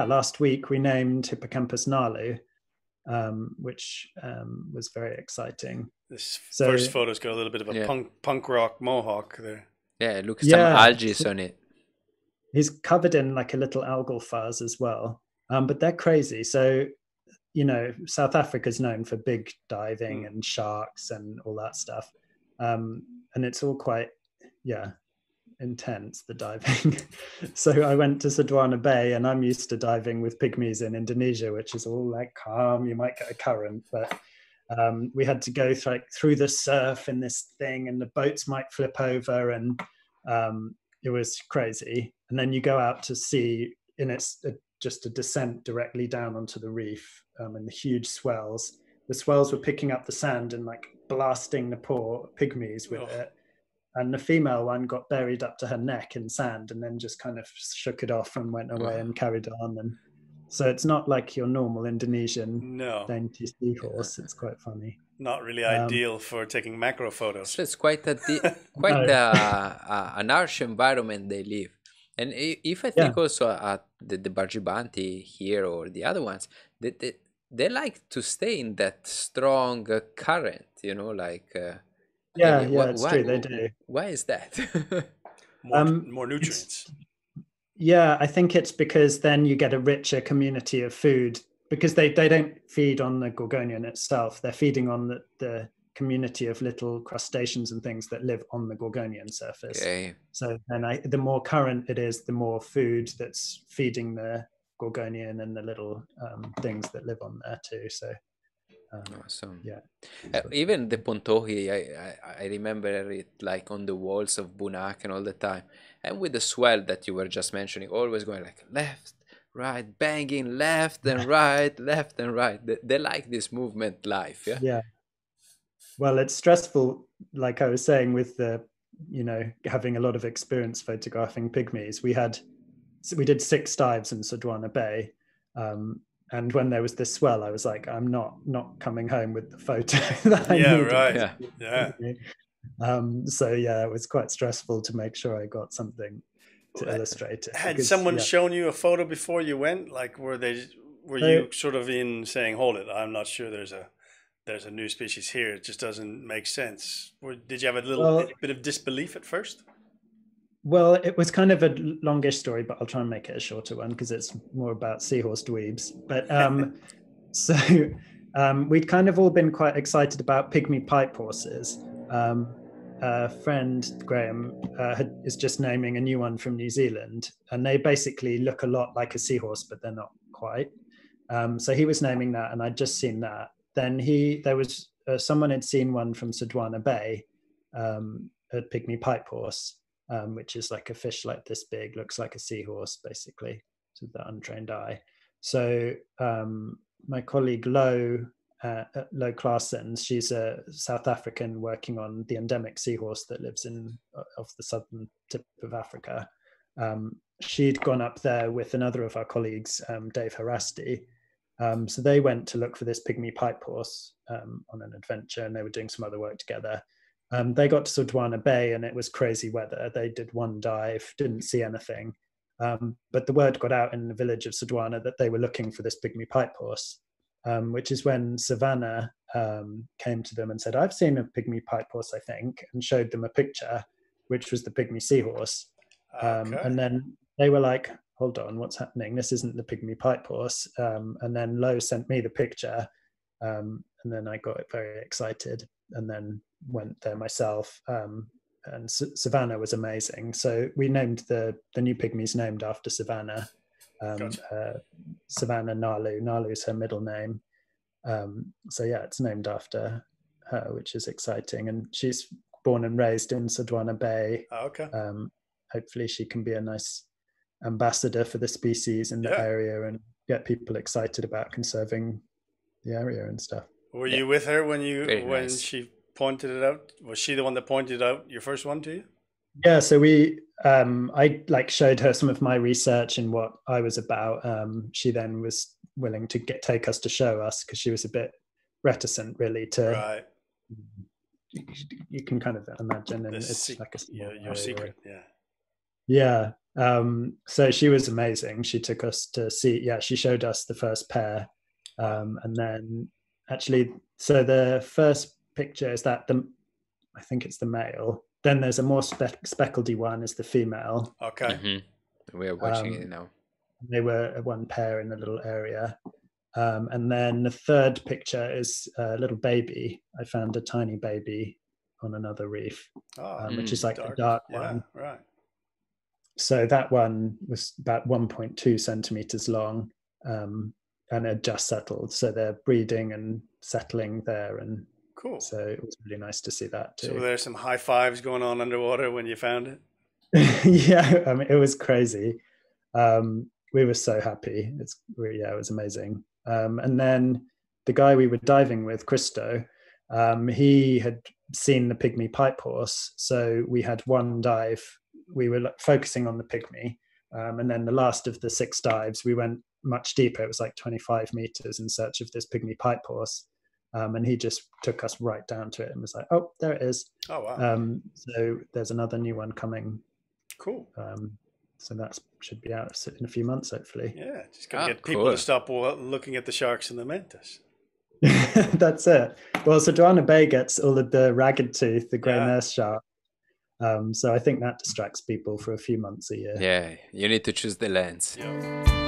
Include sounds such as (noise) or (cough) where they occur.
yeah, last week we named Hippocampus nalu, um, which um, was very exciting. This so, first photo's got a little bit of a yeah. punk punk rock mohawk there. Yeah, it looks yeah. some algae on it. He's covered in like a little algal fuzz as well. Um, but they're crazy. So, you know, South Africa's known for big diving mm. and sharks and all that stuff. Um, and it's all quite, yeah, intense the diving. (laughs) So i went to Sodwana bay and i'm used to diving with pygmies in indonesia which is all like calm. You might get a current but um, we had to go th- like through the surf in this thing and the boats might flip over and um, it was crazy. And then you go out to sea and it's a, just a descent directly down onto the reef um, and the huge swells. The swells were picking up the sand and like blasting the poor pygmies with oh. it and the female one got buried up to her neck in sand and then just kind of shook it off and went away wow. and carried on and so it's not like your normal indonesian no dainty seahorse it's quite funny not really um, ideal for taking macro photos so it's quite a di- (laughs) quite no. a, a, an harsh environment they live and if i think yeah. also at the, the bargibanti here or the other ones they, they, they like to stay in that strong current you know like uh, yeah, yeah, it's why, true. They do. Why is that? (laughs) more, um, more nutrients. Yeah, I think it's because then you get a richer community of food because they, they don't feed on the gorgonian itself. They're feeding on the, the community of little crustaceans and things that live on the gorgonian surface. Okay. So then I, the more current it is, the more food that's feeding the gorgonian and the little um, things that live on there too. So um, awesome. Yeah. Uh, even the Pontohi, I, I, I remember it like on the walls of Bunaken all the time. And with the swell that you were just mentioning, always going like left, right, banging left and (laughs) right, left and right. They, they like this movement life. Yeah. Yeah. Well, it's stressful, like I was saying, with the, you know, having a lot of experience photographing pygmies. We had, we did six dives in Sodwana Bay. Um, and when there was this swell i was like i'm not not coming home with the photo (laughs) that i yeah right. Yeah. Yeah. Um, so yeah it was quite stressful to make sure i got something to well, illustrate it. had because, someone yeah. shown you a photo before you went? Like were they were you sort of in saying hold it i'm not sure there's a there's a new species here it just doesn't make sense. Or did you have a little well, bit of disbelief at first well, it was kind of a longish story, but I'll try and make it a shorter one because it's more about seahorse dweebs. But um, (laughs) so um, we'd kind of all been quite excited about pygmy pipe horses. Um, a friend Graham uh, had, is just naming a new one from New Zealand, and they basically look a lot like a seahorse, but they're not quite. Um, so he was naming that, and I'd just seen that. Then he there was uh, someone had seen one from Sodwana Bay, um, a pygmy pipe horse um, which is like a fish like this big, looks like a seahorse basically to the untrained eye. So um, my colleague Louw, uh, Louw Claassens, she's a South African working on the endemic seahorse that lives in uh, off the southern tip of Africa. Um, she'd gone up there with another of our colleagues, um, Dave Harasti. Um, so they went to look for this pygmy pipe horse um, on an adventure, and they were doing some other work together. Um, they got to Sodwana Bay and it was crazy weather. They did one dive, didn't see anything. Um, but the word got out in the village of Sodwana that they were looking for this pygmy pipe horse, um, which is when Savannah um, came to them and said, I've seen a pygmy pipe horse, I think, and showed them a picture, which was the pygmy seahorse. Um, okay. And then they were like, hold on, what's happening? This isn't the pygmy pipe horse. Um, and then Louw sent me the picture. and then I got very excited. And then went there myself. Um, and S- Savannah was amazing. So we named the the new pygmies named after Savannah. Um, gotcha. uh, Savannah Nalu. Nalu is her middle name. Um, so yeah, it's named after her, which is exciting. And she's born and raised in Sodwana Bay. Oh, okay. Um, hopefully, she can be a nice ambassador for the species in the yeah. area and get people excited about conserving the area and stuff. Were yeah. you with her when you Very when nice. she pointed it out? Was she the one that pointed out your first one to you? Yeah, so we um I like showed her some of my research and what I was about. Um she then was willing to get take us to show us because she was a bit reticent really to right. You, you can kind of imagine and the it's se- like a yeah, your secret, yeah. Yeah. Um, so she was amazing. She took us to see. Yeah, she showed us the first pair, um, and then actually, so the first picture is that the, I think it's the male. Then there's a more spe- speckledy one is the female. Okay. Mm-hmm. We are watching Um, it now. They were one pair in a little area. Um, and then the third picture is a little baby. I found a tiny baby on another reef, Oh, um, which Mm, is like dark. the dark yeah, one. right. So that one was about 1.2 centimeters long um, and had just settled. So they're breeding and settling there. And Cool. so it was really nice to see that too. So there's some high fives going on underwater when you found it. (laughs) yeah, I mean, it was crazy. Um, we were so happy. It's yeah, it was amazing. Um, and then the guy we were diving with, Christo, um, he had seen the pygmy pipe horse. So we had one dive. We were like, focusing on the pygmy, um, and then the last of the six dives, we went much deeper. It was like 25 meters in search of this pygmy pipe horse. Um, and he just took us right down to it and was like, "Oh, there it is." Oh wow. Um, so there's another new one coming cool. um, so that should be out in a few months, hopefully. Yeah, just gotta Ah, get people cool. to stop looking at the sharks and the mantis. (laughs) That's it. Well, Sodwana Bay gets all of the ragged tooth, the grey Yeah. nurse shark. Um, so I think that distracts people for a few months a year. Yeah, you need to choose the lens. Yeah.